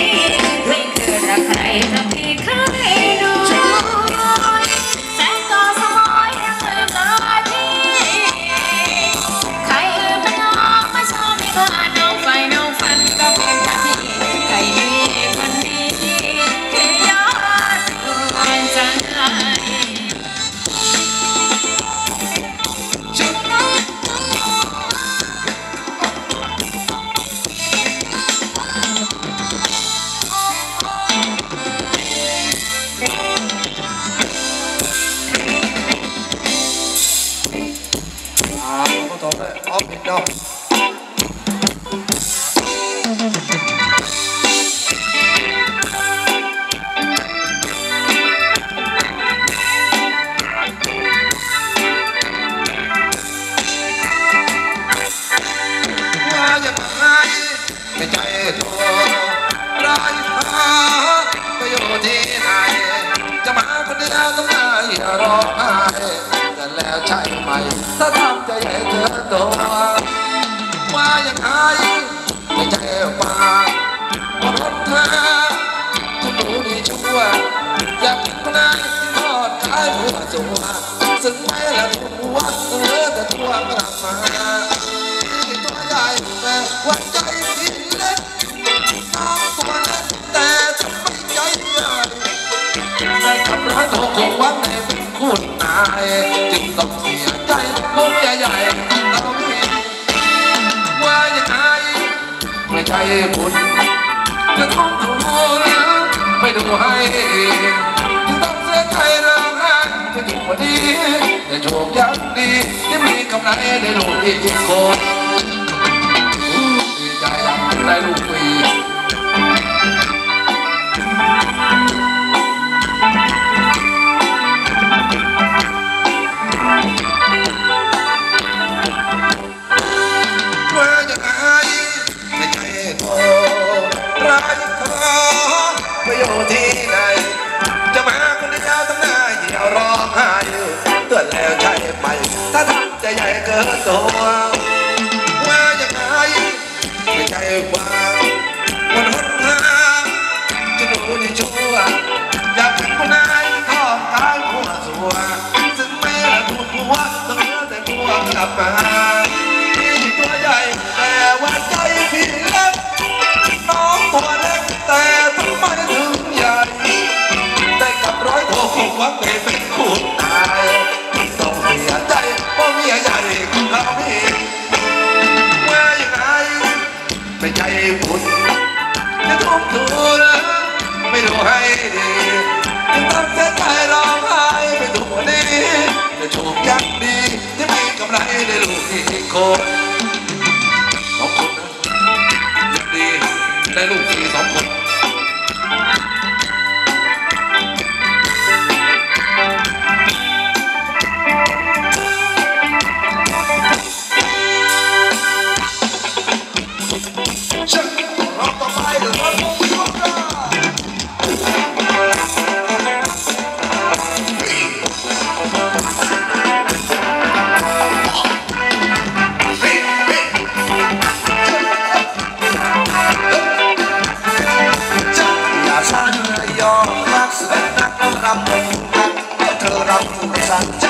Thank you. out it, up and down. Come on, come on, come on, come on, กันแล้วใช่ไหม ถ้าทำใจให้เธอตัวมาอย่างไรไม่ใช่มาเพราะเธอทุกหนูดีชั่ว อยากกินนายทอดขายหัวสัวซึ่งไม่ละหัวเออแต่ทั่วกลับมาตัวใหญ่แต่หัวใจเล็กตัวเล็กแต่ทำใจใหญ่แต่ำร้ายตัของวันในเป็นคุณ ไม่ใช่บุญจะต้องดูนะไม่ดูให้ถึงต้องเสียใจเราฮะจะถูกกว่านี้จะโชคยังดีที่มีกำไรได้ลูกอีกคนดีใจได้ลูกปี นะไม่รู้ให้ดีตั้งใส้นใจร้องไห้ไปดูนี้จะโชคยักษ์ดีจะมีกำไรในลูกที่คนสองคนยังดีได้ลูกที่สองคน 사랑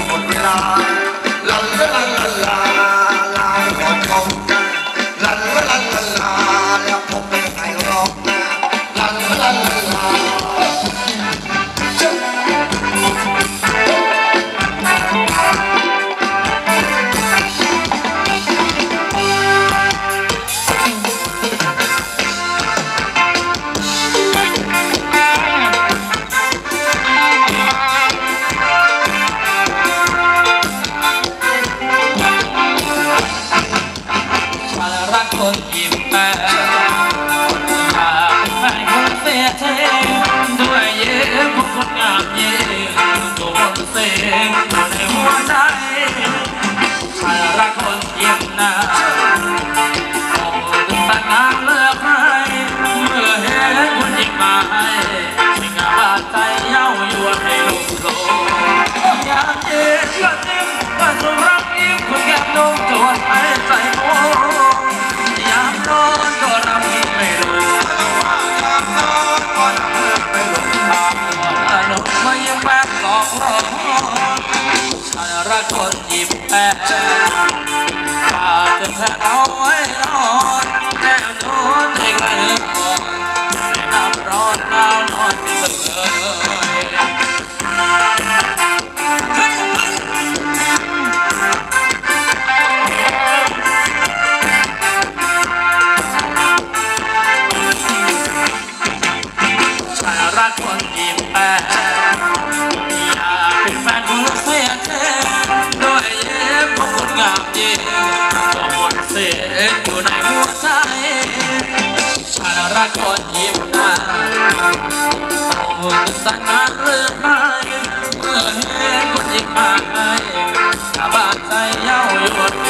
life would be La la la la. คนยิ้มหน้าสังหารเรื่องไห้เมื่อเห็นคนอีกมากมายบ้านใจเย้าอยู่